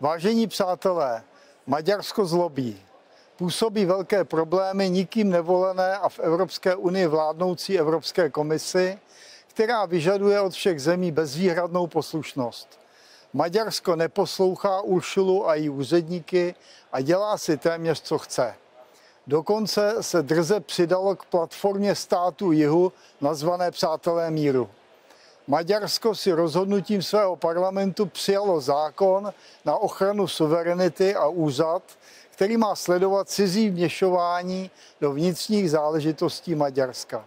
Vážení přátelé, Maďarsko zlobí. Působí velké problémy nikým nevolené a v Evropské unii vládnoucí Evropské komisi, která vyžaduje od všech zemí bezvýhradnou poslušnost. Maďarsko neposlouchá Uršulu a její úředníky a dělá si téměř, co chce. Dokonce se drze přidalo k platformě státu jihu nazvané Přátelé míru. Maďarsko si rozhodnutím svého parlamentu přijalo zákon na ochranu suverenity a úřad, který má sledovat cizí vměšování do vnitřních záležitostí Maďarska.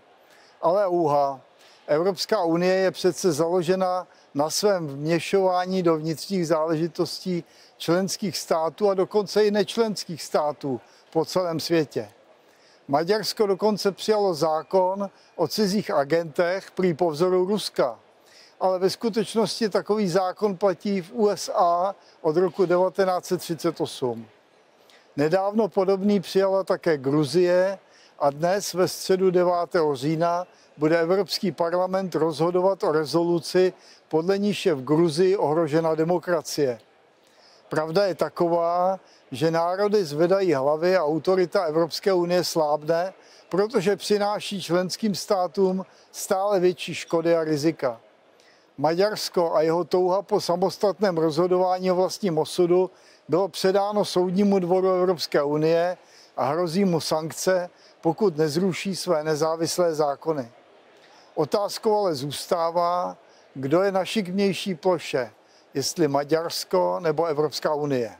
Ale úha, Evropská unie je přece založena na svém vměšování do vnitřních záležitostí členských států a dokonce i nečlenských států po celém světě. Maďarsko dokonce přijalo zákon o cizích agentech prý po vzoru Ruska ale ve skutečnosti takový zákon platí v USA od roku 1938. Nedávno podobný přijala také Gruzie a dnes ve středu 9. října bude Evropský parlament rozhodovat o rezoluci, podle níž je v Gruzii ohrožena demokracie. Pravda je taková, že národy zvedají hlavy a autorita Evropské unie slábne, protože přináší členským státům stále větší škody a rizika. Maďarsko a jeho touha po samostatném rozhodování o vlastním osudu bylo předáno Soudnímu dvoru Evropské unie a hrozí mu sankce, pokud nezruší své nezávislé zákony. Otázkou ale zůstává, kdo je na šikmější ploše, jestli Maďarsko nebo Evropská unie.